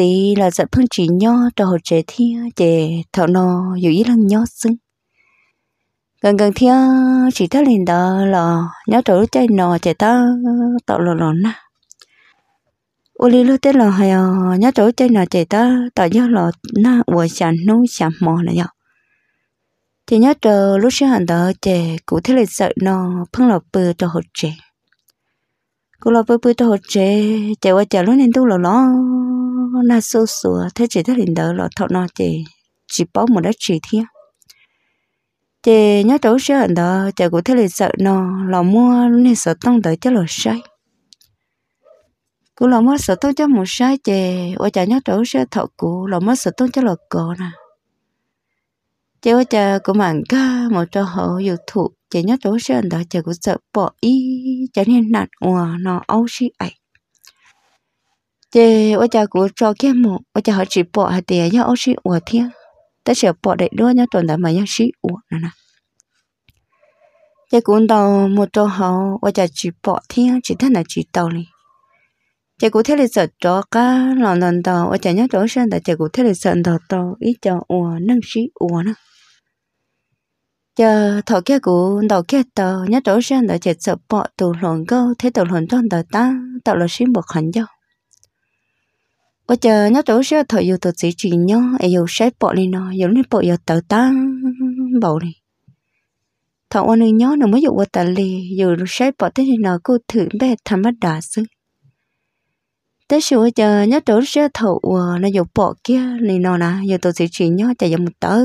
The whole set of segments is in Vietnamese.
tí là giật phương chỉ nho cho hồ chế thia để thọ nó dù ý lăng nho xưng gần gần thia chỉ ta lên đó là nhớ trở chơi nò, trẻ ta, tạo lò lò na. Ô li lô tên là hay ờ, nhớ trở chơi nò, trẻ ta tạo nhớ lò na ủa sản nô sản mò này nhở. Thì nhớ trở lúc xưa hẳn đó, trẻ cụ thế là sợ nò phương lò bự cho hồ chế cô lo bự bự cho hồ trẻ trẻ qua trẻ lúc nên tu lò lò na sâu sửa thế chỉ thế liền đỡ lọ thọ nó chỉ chỉ bỏ một đất chỉ thiên chỉ nhớ tổ sư anh đó chỉ cũng thấy là sợ nó lò mua nên sợ tông tới cho lò sai cũng lò mua sợ tông cho một sai chị ở chả nhớ tổ sư thọ cú lò mua sợ tông cho lò cò nè. Chỉ ở chả cũng mảng ca một cho họ yêu thụ chỉ nhớ tổ sư anh đó chỉ cũng sợ bỏ ý cho nên nạt hòa nó âu sĩ ấy chị ở nhà của cho kia một ở nhà họ chỉ bỏ hạt tiền nhau ở sĩ ủa thiên ta sẽ bỏ đấy đua nhá tuần đã mà nhau chỉ ủa nè nè chị cũng đầu một chỗ họ ở nhà chỉ bỏ thiên chỉ thân là chỉ tàu này chị cũng thấy là sợ cho cá lòng lần đầu ở nhà nhớ chỗ sơn là chị cũng thấy là sợ đầu tàu ít cho ủa nâng chỉ ủa nè giờ thọ kia của đầu kia tàu nhớ chỗ sơn là chị sợ bỏ tù lộn câu thế tù lộn trong tàu ta tàu là sĩ một hành dâu bây giờ nhớ chỗ sẽ thời yêu tự chỉ chỉ nhớ yêu sẽ bỏ đi nó yêu nên bỏ yêu tự tăng bỏ đi thằng anh nhớ nó mới dụ tự li yêu sẽ bỏ tới nó cô thử bé tham bắt đà sư tới sự bây giờ nhớ chỗ sẽ thầu nó yêu bỏ kia thì nó nè yêu tự chỉ chỉ nhớ chạy một tớ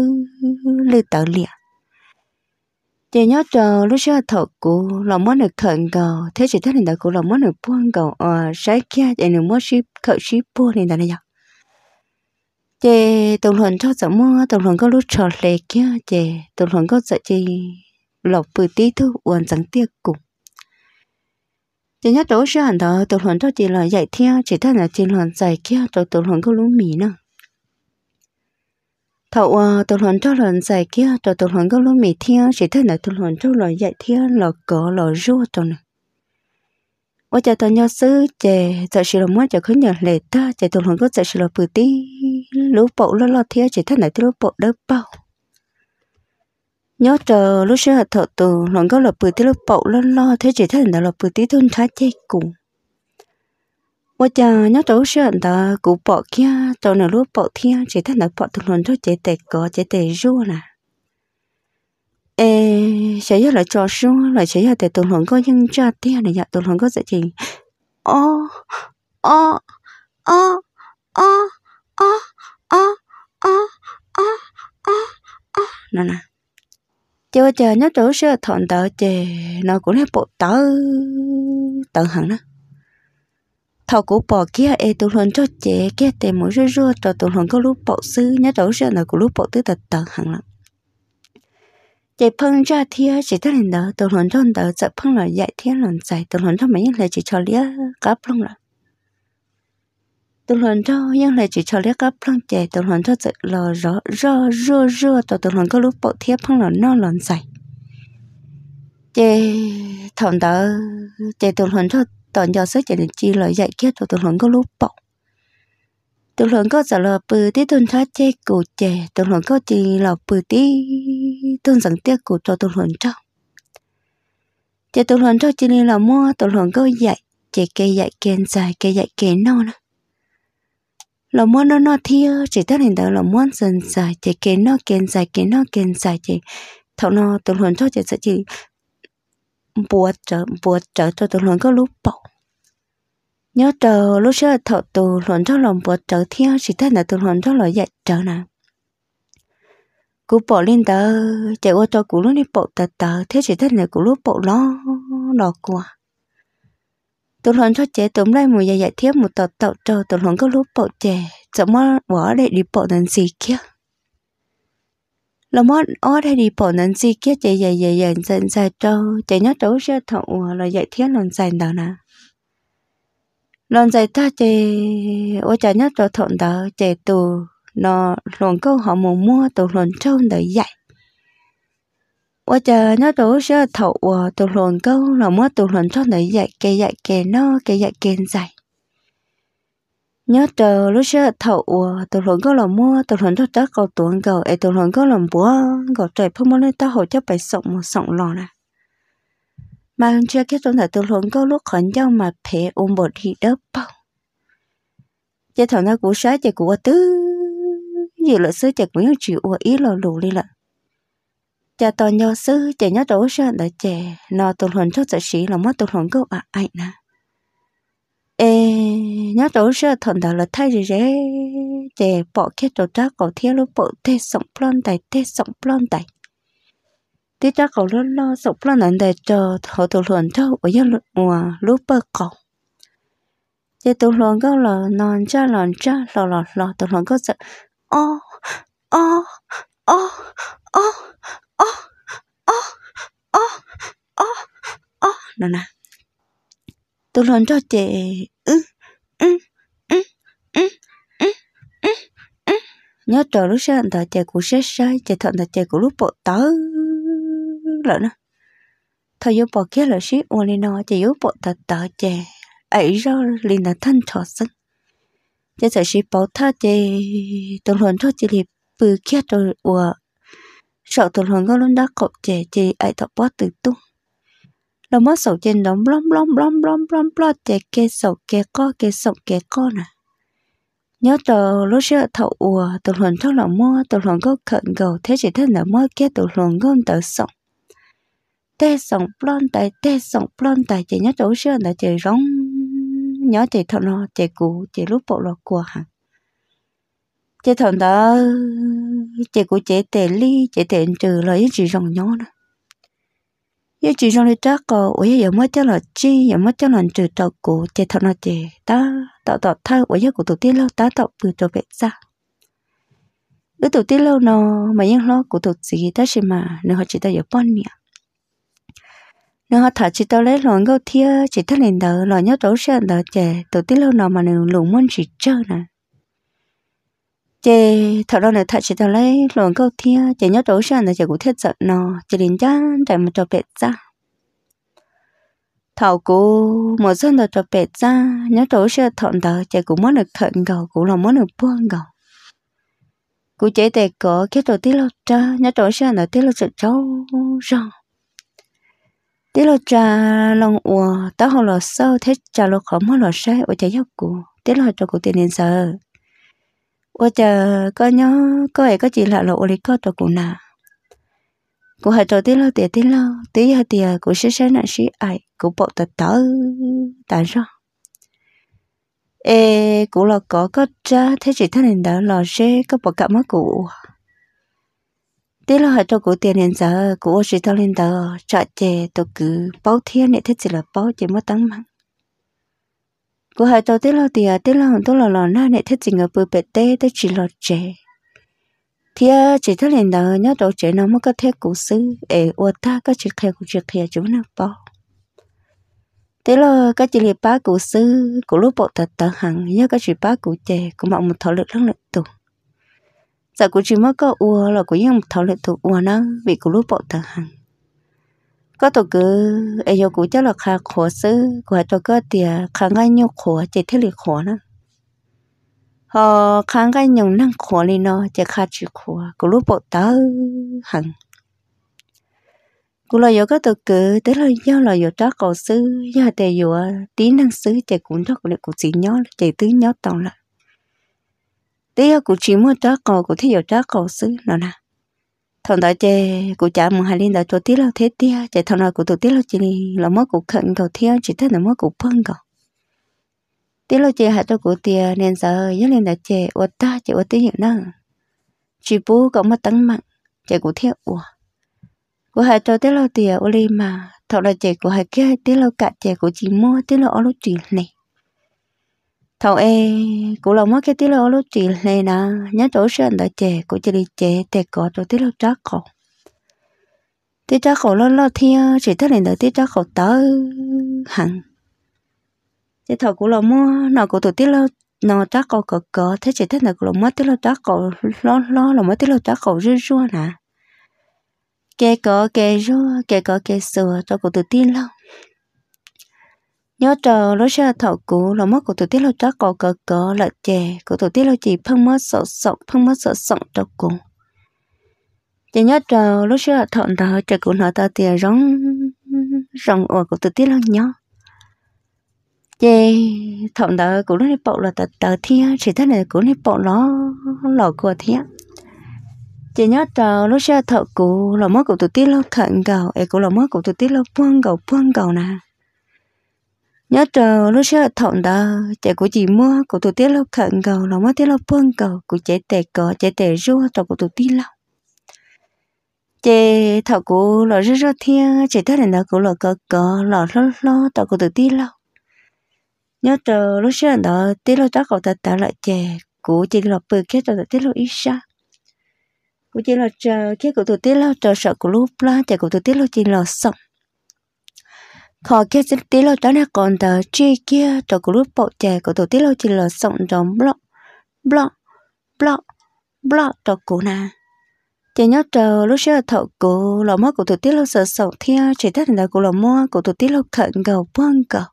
lư tự liền chị nhớ chờ lúc xưa thật của lòng món được khẩn cầu thế chỉ thấy hiện tại của lòng món được buông cầu ờ sai kia để được mua ship khởi ship buông hiện tại này giờ chị tổng luận cho sợ mua tổng luận có lúc trò lệ kia. Chị tổng luận có sợ chị lọc bự tí thu uốn trắng tiệc cùng chị nhớ chỗ xưa hẳn đó tổng luận cho chị là dạy theo. Chỉ thấy là chị luận dạy kia, rồi tổng luận có lúc mì nữa thầu à tụi lần cho lần dài kia cho tụi lần có lúc mì thiên chỉ thế là tụi lần cho lần dạy thiên là cỡ là rùa tụi này ôi cha tụi nhau sư chè sợ sự là muốn cho khơi nhờ lệ ta chè tụi lần có sợ sự là bự tí. Lũ bộ lo lo thiên chỉ thấy là lũ bộ đỡ bao. Nhớ chờ lúc xưa thợ tụi lần có là bự tí, lũ bộ lo lo, thế chỉ thế là là bự tí thôn thái chê cùng một giờ nhớ chỗ sự anh ta cụ bỏ kia chỗ nào lúc bỏ thiên chỉ thấy là bỏ thường luôn cho chế tệ có chế tệ ru là ê sẽ nhớ là cho xuống là sẽ nhớ tệ thường luôn có nhân cho thiên này dạ thường luôn có sự gì ô ô ô ô ô ô ô ô ô ô nè nè chờ chờ nhớ chỗ sự thọn tờ chè nó cũng là bộ tớ tờ hẳn đó thọ của bỏ kia e tụ lần cho trẻ kia tề mỗi rơ rơ cho tụ lần có lúc bỏ sư nhớ đầu giờ là của lúc bỏ tứ tật tật hẳn lắm. Chạy phân ra thia chỉ thấy lên đó tụ lần trong đó chạy phân là dạy thiên lần chạy tụ lần trong mấy lời chỉ cho lia gấp phong là tụ lần trong những lời chỉ cho lia gấp phong trẻ, tụ lần trong chạy lò rõ rơ rơ rơ tụ tụ lần có lúc bỏ thia phân là non lần chạy chạy thằng đó chạy tụ lần trong tòn giờ sức chỉ chi lời dạy kia tụi tụi luận có lúc bọc tụi luận có giờ là bự tí tuần thoát chê cụ chè tụi luận có chỉ là bự tí tuần dẫn tiếc cụ cho tụi luận cho chè tụi luận cho chỉ là mua tụi luận có dạy chè cây dạy kèn dài, cây dạy kèn non nè là mua nó nó thia, chỉ tất hiện tại là muốn dần dài, chỉ kèn nó kèn dài kèn nó kèn dài, chỉ thọ nó tụi luận cho chỉ sẽ chỉ buộc trở buộc trở cho tụi luận có lúc bọc nhớ chờ lúc xưa thọ tù luận cho lòng buộc trở theo chỉ thấy là tù luận cho lời dạy trở nè cú bỏ lên tờ, chạy qua cho cú lúc đi bộ tờ tờ, thế chỉ thấy là cú lúc bộ lo lo qua tù luận cho trẻ tụm lại mùi dạy dạy thiếp, một tờ tàu cho tù luận có lúc bộ trẻ chậm mà bỏ để đi bộ đến gì kia. Là mất ở đây đi bỏ nên gì kia, chạy dạy dạy dạy dạy dạy cho chạy nhớ chỗ sẽ thọ là dạy thiếp lần dạy đó nè lần dạy ta chè ô chả nhất cho thuận đó chè tù nó lồn câu họ mù mua tù lồn trâu để dạy. Ô chả nhất đó sẽ thậu ờ, tù lồn câu là mua tù lồn trâu để dạy, kẻ dạy kẻ nó kẻ dạy kẻ dạy. Nhớ chờ lúc sẽ thậu ờ, tù lồn câu là mua tù lồn trâu chắc cầu tuồng cầu ấy tù lồn câu là búa cầu trời phong môn ta hỗ cho bài sộng một sộng lò này mà chưa kết thúc là từ lúc có lúc khẩn nhau mà phê ôm bột thì đỡ bao cái thằng nó cú sá chế cú tứ. Gì là sư chế cũng chịu ủa ý là lù đi lận. Cha to nhau sư, chế nhớ đổ ra là trẻ, nó tụi hồn cho sợ sĩ là mất tụi hồn câu à ai nè. Ê nhớ đổ ra thằng đó là thay gì đấy chế bỏ cái đồ trác cổ thiên lúc bộ thế sống plon tài thế sống plon tài tí trác cậu lo lo sụp lo nặng để chờ họ tụ luận cho ở dưới mùa lúc bơ cậu để tụ luận có là non cha non cha lò lò lò. Tụ luận có sợ ô ô ô ô ô ô ô ô ô. Nè nè. Tụ luận cho chị ừ, ừ, ừ, ừ, nhớ trời lúc sáng ta chạy cũng sẽ sai chạy thận ta chị cũng lúc bộ tới lỡ nè thôi yếu bỏ kia là ship ô lên nó chỉ yếu bỏ thật tờ chè. Ấy ra liền là thân thọ sinh chỉ sợ ship bỏ thà chè tuần hoàn thôi chỉ liệp bự kia rồi ủa sợ tuần hoàn có luôn đã cột chè chè ấy thọ bỏ từ tung là mất sầu trên đóng lom lom lom lom lom lom chè kê sầu kê co kê sầu kê co nè. Nhớ tờ lúc xưa thọ ủa tuần hoàn thôi là mua tuần hoàn có khẩn cầu thế chỉ thân là mua kia tuần hoàn không tờ sọng tê sòng plon tại tê sòng plon tại chị nhớ tổ xưa là chị rong nhớ chị thọ nó chị cụ chị lúc bộ lọ của hả chị thọ đó chị cụ chị tê ly chị tê trừ lời chị rong nhớ nữa giờ chị rong đi chắc có ủi giờ mới cho là chi giờ mới cho là trừ trọ cụ chị thọ nó chị ta tạo tạo thay ủi giờ của tổ tiên lâu ta tạo bự trọ vệ ra ứ tổ tiên lâu nó mà những lo của tổ gì ta xem mà nó họ chỉ ta giờ bon miệng nếu họ thả chỉ tao lấy lon gấu thia, chỉ thắt lên đầu lon nhớ tổ sẽ đầu chè tổ tí lâu nào mà nếu lùng muốn chỉ chơi nè. Chè thọ đó là thả chỉ tao lấy luồng câu thia chế nhớ tổ sơn là chè cũng thiết giận nó chế đến chán, chạy một trò bẹt ra. Thọ cô một dân là trò bẹt ra nhớ tổ sơn thọn đó chè cũng muốn được thận gầu cũng là muốn được buông gầu. Cụ chế tệ có cái tổ tí lâu cha nhớ tổ sơn là tí lâu sợ cháu rồi tí lo cha lòng ủa tao họ lo sau thế cha lo khó mà lo sai ủa cha giấc cụ. Tí lo cho cụ tiền nên sợ ủa cha có nhớ có ai có chỉ là lo ủa lý có cho cụ nào, cụ hãy cho tí lo tiền tí lo tí giờ tiền cụ sẽ sẽ nặng sĩ ai cụ bộ tật tớ tại sao? Ê cụ lo có có cha thế chỉ thân hình đó lo sẽ có bộ cảm mắt cụ tiếc là cho cụ tiền hiện giờ cụ chỉ tao lên tờ chợ chè tao cứ báo thiên để thích chỉ là báo chỉ mất tăng măng cụ hai tao tiếc là tiền tiếc là hồn tao là lò na để thích chỉ ngập bự bẹt tê tao chỉ là chè thì chỉ tao lên tờ nhớ đồ chè nó mới có thể cụ xứ để ô ta có chỉ khe cụ chỉ khe chúng nó bao thế là các chị liệt bá cụ sư của lúc bộ tật tật hằng nhớ các chị bá cụ chè của mong một thọ lực lăng lực tù giờ cụ chỉ mới có ua là cụ nhưng một thọ lực tụ ua nó, vì cụ lúc bộ tờ hằng có tổ cứ ấy giờ cũng chắc là khá khó sư của tổ cơ tiền khá ngay nhiều khó chỉ thế là khó nữa họ khá ngay nhiều năng khó lên nó chỉ khá chịu khó của lúc bộ tớ hẳn. Cũng là giờ các tổ cứ thế là do là giờ chắc cầu sư do tề giờ tí năng sư chỉ cũng chắc là cũng chỉ nhớ, chỉ tứ nhớ tổng lại thế cũng chỉ muốn chắc cầu cũng thấy giờ chắc cầu xứ nào nè. Thằng đó chè cụ chả một hai linh đã cho tí lo thế tia chè thằng nào cụ tổ tí lo chỉ là mất cụ khẩn cầu thiếu chỉ thấy là mất cụ phân cầu tí lo chè hạt cho cụ tia nên giờ nhất linh đã chè ô ta chè ô tí hiện năng chỉ bố cậu mất tăng mạnh chè cụ thiếu ủa? Cụ hạt cho tí lo tia ô đây mà, thằng đó chè cụ hạt kia tí lo cả chè cụ chỉ mua tí lo ở lúc chỉ này thầu e cũng lòng mất cái tí lô lúc chị này nà nhớ chỗ sơn đã chè cũng chỉ đi chè tè cọ chỗ tí lô trắc cổ tí trắc cổ lo lo thia chỉ thấy này đợi tí trắc cổ tớ hẳn. Thế thầu cũng lòng mua nó cũng tổ tí lô nó trắc cổ cọ cọ. Thế chỉ thấy là cũng lòng mất tí lô trắc cổ lo lo là mất tí lô trắc cổ rư rua nà kê cọ kê rua kê cọ kê sửa cho cổ tự tin lâu nhớ chờ lối xưa thọ cũ là mất của tổ tiết lo chắc có cờ cờ là chè của tổ tiết lo chỉ phân mất sợ sợ phân mất sợ sợ cho cùng. Chỉ nhớ chờ lối xưa thọ đó chờ cũng nói ta tiền rong rong ở của tổ tiết lo nhớ chè, thọ đó cũng nó bộ là tờ tờ thiên chỉ thế này cũng đi bộ nó lò của thiên chỉ nhớ chờ lối xưa thọ cũ là mất của tổ tiết lo thận cầu ấy cũng là mất của tổ tiết lo buông cầu buông cầu nè nhớ trò lúc xưa thọn đó chạy của chị mua, của tụi tiết lâu khẩn cầu, lòng mắt tiết lâu bưng cầu, của chạy tệ cỏ chạy tệ rua trò của tụi tiết lâu chị thọ của lọ rất rất thiên chị thấy là nó của lọ cò cỡ lọ lo lo trò của tụi tiết lâu nhớ trò lúc xưa đó tiết lâu chắc cậu ta tạo lại chè của chị là bự kết trò tiết lâu ít xa của chị là chờ kết của tụi tiết lâu trò sợ của lúc la chạy của tụi tiết lâu chị là sống khó kia xin tí lo đó là còn tờ chi kia tờ của lúc bộ trẻ của tổ tí lo chỉ là sống trong block block block block tờ của nà chỉ nhớ chờ lúc xưa thợ của lò mất của tổ tí lo sợ sống theo chỉ thấy là của lò mua của tổ tí lo khẩn cầu buông vâng cầu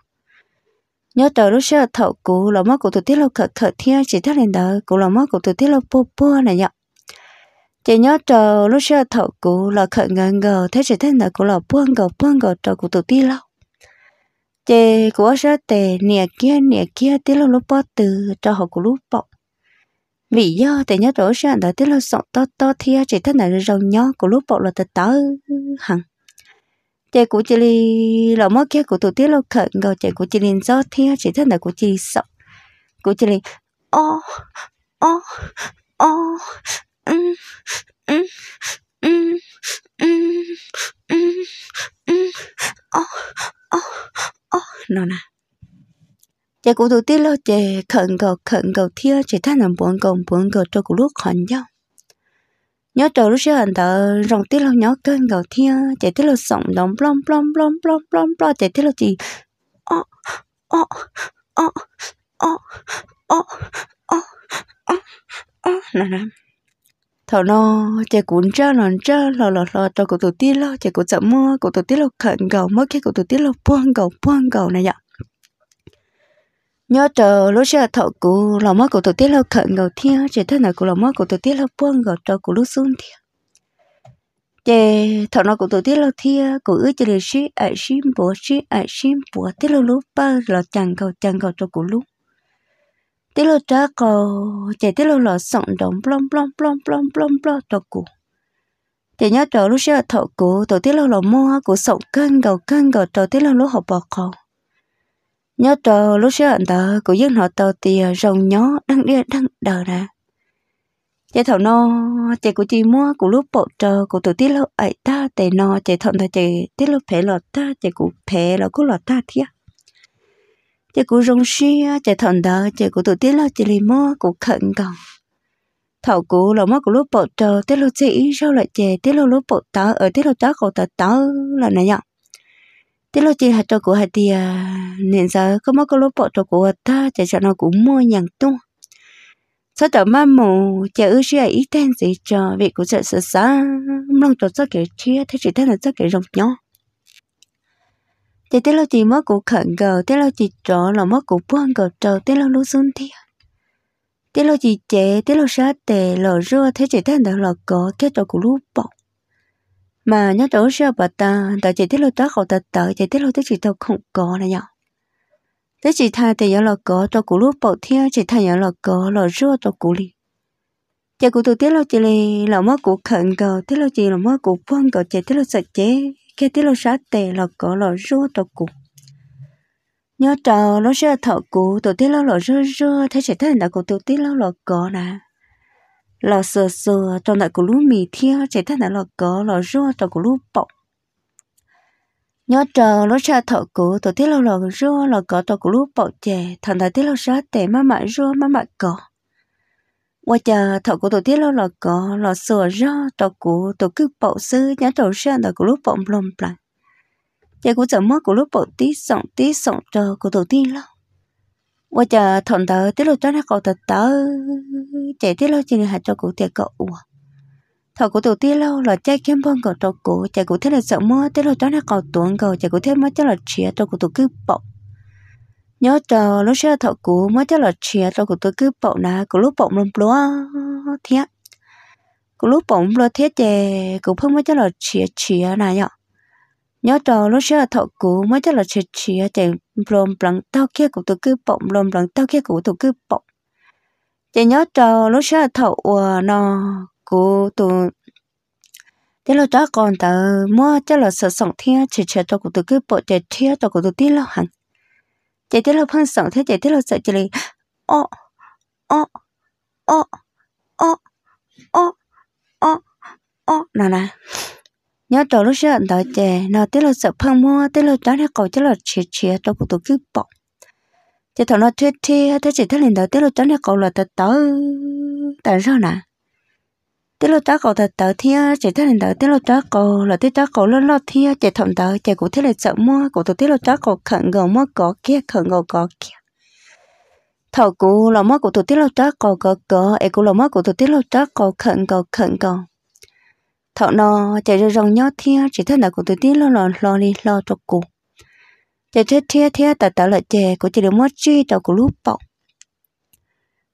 nhớ tờ lúc xưa thợ của lò mất của tổ tí lo khẩn khẩn theo chỉ thấy là của lò mất của tổ tí lo bô bô này nhở. Chỉ nhớ chờ lúc xưa thợ của là khẩn ngờ ngờ, thế chỉ thấy là của là buông vâng cầu buông vâng cầu tờ của tổ tí lo chế của ra tề nè kia nè kia tí lo lúc bó từ cho họ của lúc bọ. Vì do tề nhớ rõ ra đã tí lo sọn to to thia, chỉ thân này rau nhó của lúc bọ là tờ tớ hằng. Chế của chị li là mất kia của tụi tí lo khẩn gọi chế của chị li do thia, chỉ thân này của chị sợ của chị li ô ô ô ừ ừ ừ ừ ừ ừ, ừ ô ô ó nó nè chị cũng tụt tiết lo chạy khẩn cầu khẩn cầu thiêu chạy thay nằm buồn cầu buồn cầu cho cũng lúc khẩn nhau nhớ trời lúc xưa anh ta rồng tiết lo nhớ cơn cầu thiêu chạy tiết lo sống đồng plom plom plom plom plom plom chạy tiết lo chị ó ó ó ó ó ó ó ó nó nè thọ nó chạy cuốn trơ nó trơ lò lò lò tao cổ tổ tiên lo chạy cổ chậm mua cổ tổ tiên lo khẩn gầu mất cái cổ tổ tiên lo buông gầu buông gầu này nhở. Nhớ chờ lúc xưa thọ cụ lò mất cổ tổ tiên lo khẩn gầu thiên chạy thế này cụ lò mất cổ tổ tiên lo buông gầu cho cụ lúc xuống thiên chạy thọ nó cổ tổ tiên lo thiên cụ ước chạy được xí ai xí bùa xí ai xí bùa tiết lo lúc ba lò chẳng gầu chẳng gầu cho cụ lúc tí lo trá cầu chạy tí lo lọ sọng đồng plom plom plom plom plom plom cho cụ chạy nhớ trò lúc xưa thọ cụ tổ tí lo lọ mua cụ sọng cân gầu cân gầu trò tí lo lô học bò cầu nhớ trò lúc xưa anh ta cụ dân họ tàu tìa, rồng nhó đang đi đang đờ nè chạy thọ no chạy cụ chỉ mua cụ lúc bộ trò cụ tổ tí lo ấy ta, tề no chạy thọ ta chạy tí lo phê lọt ta chạy cụ phê lò cụ lọt ta thiệt chị cũng rong xi chị thằng đó chị cũng tổ tiết lo chị lấy mua cũng khẩn còn thầu cũ là mất của lúc bộ trờ, tiết lo chị sau lại chị tiết lo lúc bộ tớ ở ờ, tiết lo tớ cổ tớ tớ là này nhở. Tiết lo chị hạt trò của hạt thì à, nên giờ có mất của lúc bộ trò của ta chị cho nó cũng mua nhàng tung. Sau đó mà mù chị ư xí à ít tên gì cho vì cũng sợ sợ xa mong cho cho kể chia, thế chỉ thế là cho kể rong nhỏ thì thế là chỉ mất cụ khẩn gờ thế là chỉ trọ là mất cụ buông gờ trọ thế là lúc xuống thì thế là chỉ chế thế là sát tệ là rưa, thế chỉ thế là là có cái trọ của lúc bọc. Mà nhớ trọ sao bà ta tại chỉ thế là ta khẩu ta tự chỉ thế là thế chỉ tao không có này nhở thế chỉ thay thì là có trọ của lúc bọc theo chỉ thay là có là rưa trọ cụ li chị cụ tụi thế chị lì là mất của khẩn gờ thế lâu chị là mất của buông gờ chị thế lâu sạch chế cái tí lo sát tệ là có lo rua tàu cụ nhớ trò nó sẽ thọ cụ tổ tí lo lo rua rua thế sẽ thấy là cụ tổ tí lo lo có nè. Lo sờ sờ trong lại cụ lú mì thiêu sẽ thấy là lo có lo rua tàu cụ lú bọc nhớ trò nó sẽ thọ cụ tổ tí lo lo rua lo có tàu cụ lú bọc chè. Thằng đại tí lo sát tệ má mại rua má mại có. 我家头骨头铁路了个了锁着头骨头 cứ bảo sư nhá đầu sơn đầu của lúc bỗng lom lại. Giờ cũng chẳng mất của lúc bỗng tí sòng tí sòng cho của đầu tiên lâu. 我家同头铁路转下 cầu 头头 chạy 铁路 trên hạt cho cụ tiệt cậu thầu của đầu tiên lâu là chạy kiếm bông cầu đầu cụ chạy cụ thế là sợ mua thiết lộ 转下 cầu tuấn cầu chạy cụ thế mất chắc là chia cho cụ tổ cứ bỗng nhớ chờ lúc xưa thọ cũ mới chắc là chia cho của tôi cứ bỗng nà của lúc bỗng lầm lúa thiệt của lúc bỗng lúa thiệt chè cũng không mới chắc là chia chia này nhở. Nhớ chờ lúc xưa thọ cũ mới chắc là chia chia chè lông bằng tao kia của tôi cứ bỗng lông bằng tao kia của tôi cứ bỗng. Chè nhớ chờ lúc xưa thọ nó của tôi. Thế là cho còn tớ mua cho là sợ sống thiệt chỉ chờ cho của tôi cứ bộ để thiệt cho của tôi tí lo hẳn chị tí lâu phân sống thế chị tí lâu sợ chị liền ô ô ô ô ô ô ô nào nè nhớ trò lúc xưa đợi chè nó tới lâu sợ phân mua tới lâu đó nó cầu cho là chia chia cho cũng tôi cứ bỏ chị thằng nó thuyết thi thế chỉ thấy liền đợi tới lâu đó nó cầu là tờ tớ tại sao nè tiết lo tá cầu thật tớ thia chỉ thấy lần tớ tí lo tá cầu là tiết tá cầu lớn lo thia chỉ thầm tớ chỉ cũng thấy là sợ mua cũng tôi tiết lo tá cầu khẩn gầu mua có kia, khẩn gầu có kia. Thầu cũ là mua của tôi tiết lo tá cầu có có ấy cũng là mua của tôi tiết lo tá cầu khẩn gầu khẩn gầu. Thọ nó chạy ra rong nhót thia chỉ thấy là của tôi tiết lo lò lò đi lò cho cụ chạy thấy thia thia tớ tớ là chè của chỉ được mua chi tớ cũng lúc bọc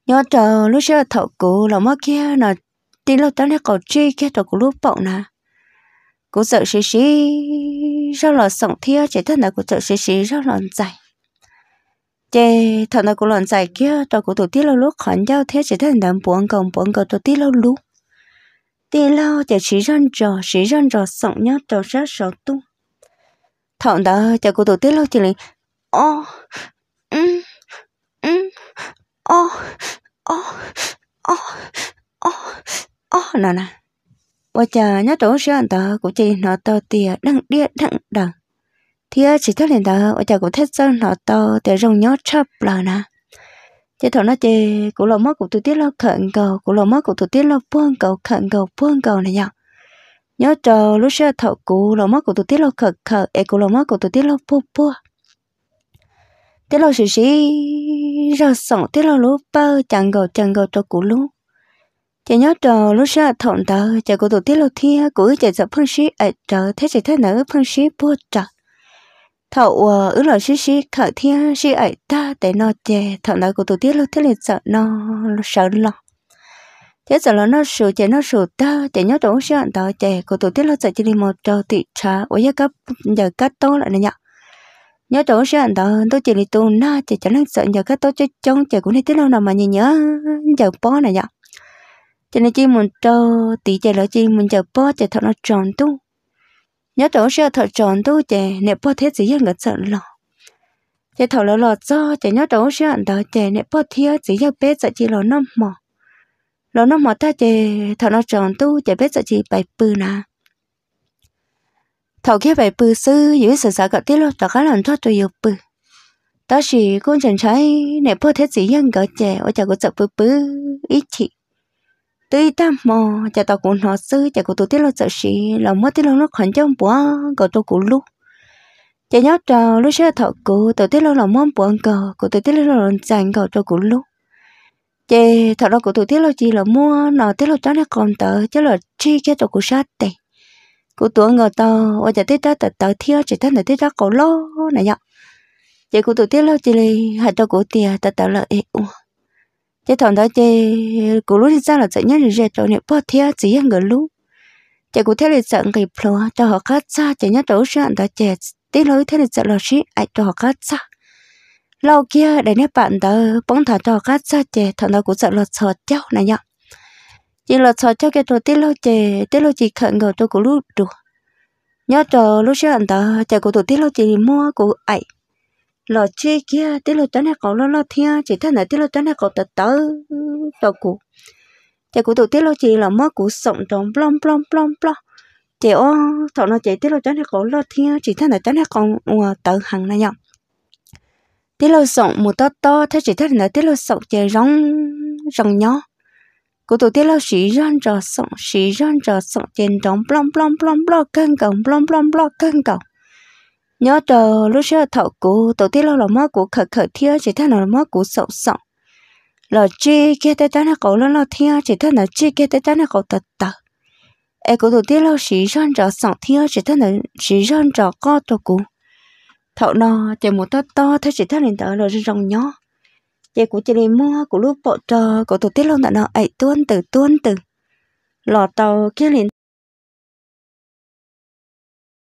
nhớ chờ lúc xưa thọ cũ là mua kia là tí lâu tao này có chi kia tao của lúc bậu nè. Cũng sợ xí xí rất là sống thia chỉ thân là cũng sợ xí xí rất là dài chê thằng nào cũng lần dài kia tao của tổ tí lâu lúc khẩn giao thế chỉ thân là buồn cầu buồn cầu tổ tí lâu lúc tí lâu chỉ xí răn trò, xí răn trò sống nhá trò rất sợ tu thằng đó chỉ của tổ tí lâu chỉ là ô ừ ừ ô ô ô ô ó nè nè. Bây chờ nhớ chỗ xưa anh ta của chị nó to tiền đăng đĩa đăng đằng thì chỉ thấy liền ta bây chờ cũng thấy sơn nó to để rồng nhớ chấp là nè. Chị thằng nó chị cũng lò mất của tụi tiết lo khẩn cầu cũng lò mất của tụi tiết lo buông cầu, khẩn cầu, buông cầu này nhở. Nhớ chờ lúc xưa thọ của lò mất của tụi tiết lo khẩn khẩn e cũng lò mất của tụi tiết lo bua bua tiết lo xì xì ra sống tiết lo lúc bao chẳng cầu chẳng cầu cho của lúc chị nhớ trò lúc sau thọn tờ chị của tổ tiết lâu thia của chị sợ phân sĩ ở trò thế chị thế nữ phân sĩ bố trò. Thậu ờ, ứ là sĩ sĩ khởi thia sĩ ở ta để nó chè thọn tờ của tổ tiết lâu thế là sợ nó sợ lọ thế giờ là nó sửa chị nó sửa ta chị nhớ trò sau tờ chị của tổ tiết lâu sợ chị đi một trò thị trà ở giờ cấp giờ cắt to lại này nhở. Nhớ trò sau tờ tôi chỉ đi tu na chị chẳng sợ giờ cắt to cho trong chị cũng đi tiết lâu nào mà nhìn nhớ, giờ bó này nhở cho nên chỉ muốn cho tí chạy là chỉ muốn chờ bó chạy thọ nó tròn tu. Nhớ chỗ sẽ thọ tròn tu, chạy nè bó thế gì hơn ngất sợ lọ. Chạy thọ lỡ lọ cho chạy nhớ chỗ sẽ ăn đó, chạy nè bó thế gì hơn bé sợ chỉ lò nó mỏ lò nó mỏ ta chạy thọ nó tròn tu, chạy bé sợ chỉ bảy bự nà thọ kia bảy bự sư dưới sự sợ gặp tiết lô tất cả lần thoát tôi yêu bự đó chỉ con chẳng thấy nè bó thế gì hơn ngất chạy, ở chả có sợ bự bự ít chị tôi ta mò cha tao cũng nó sư cha của tôi tiết lo sợ sĩ là mất tiết lo nó khẩn trong bữa cậu tôi cũng lúc cha nhớ trò, lúc xưa thọ cụ tôi tiết lo là món bữa cờ của tôi tiết lo là dành cậu tôi cũng lúc chê thọ đó của tôi tiết lo chỉ là mua nó tiết lo cho nó còn tờ chứ là chi cái tôi cũng sát tệ của tôi ngờ tờ và chả tiết ta tờ tờ thiếu, chỉ thân là tiết đó cổ lo này nhở chê của tôi tiết lo chỉ là hạt cho của tiền tờ tờ là ế chế thằng đó chế cú lúc ra là giận nhất là rồi cho nên bỏ theo chỉ ăn người lúc. Chế cố theo là sợ cái plo cho họ cắt xa chế nhá đấu sang đó chế tí lối theo là sợ là sĩ ai cho họ cắt xa. Lâu kia, để nếp bạn đó bóng thả cho họ cắt xa chế thằng đó cũng sợ là sợ cháu này nhá. Chỉ là sợ cháu cái tôi tí lối chế tí lối chỉ khẩn người cho cố lúc được nhớ cho lúc sáng đó chế cố tôi tí lối chỉ mua cố ai lò chi kia tí lô cho này cậu lo lo thia, chỉ thân này tí lô cho này cậu tớ tớ đầu cụ chạy cụ tụ tí lô chỉ là mơ cụ sống trong plom plom plom plom chạy ô, thọ nó chạy tí lô cho này cậu lo thia, chỉ thân này cho này cậu tớ hằng này nhở tí lô sống một to to thế chỉ thân này tí lô sống chạy rong rong nhỏ cụ tụ tí lô sĩ rong trò sống sĩ rong trò sống trên trong plom plom plom plom cân cầu plom plom plom cân cầu nhớ chờ lúc xưa thọ cũ, tổ tiên là mơ cũ khởi khởi thiêu chỉ thân là mơ cũ sậu sậu. Là chi kia tới ta nó cậu lên lo thiêu chỉ thân là chi kia tới ta nó cậu tật tật. Ai cũ tổ tiên là sĩ răn trọ sậu thiêu chỉ thân là sĩ răn trọ co tổ cũ. Thọ nó chỉ một to to thế chỉ thân lên tờ rồi rong nhó. Chỉ của chỉ đi mua của lúc bộ trò của tổ tiên luôn tại nó ấy tuôn từ tuôn từ. Lò tàu kia liền